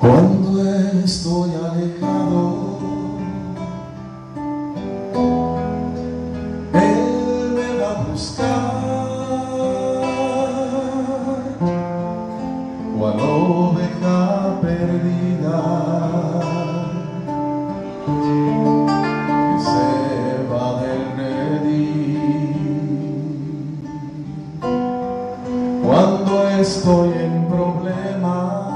Cuando estoy alejado, Él me va a buscar, cual oveja perdida. Se va del redil. Cuando estoy en problemas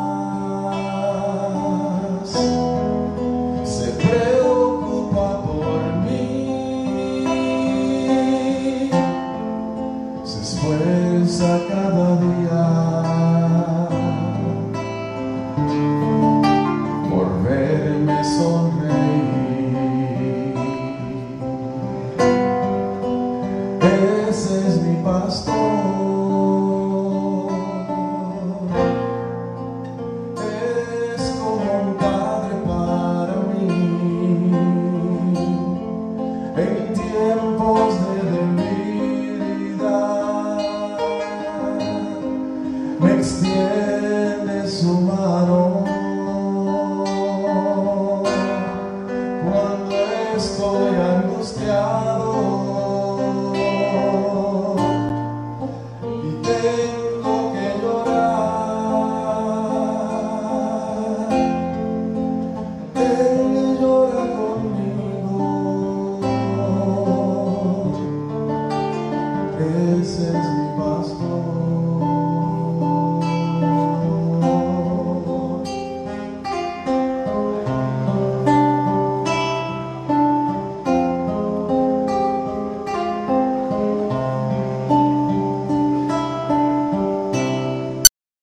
preciosa cada día por verme sonreír. Ese es mi pastor. me extiende su mano. Cuando estoy angustiado y tengo que llorar Él llora conmigo. Ese es mi pastor.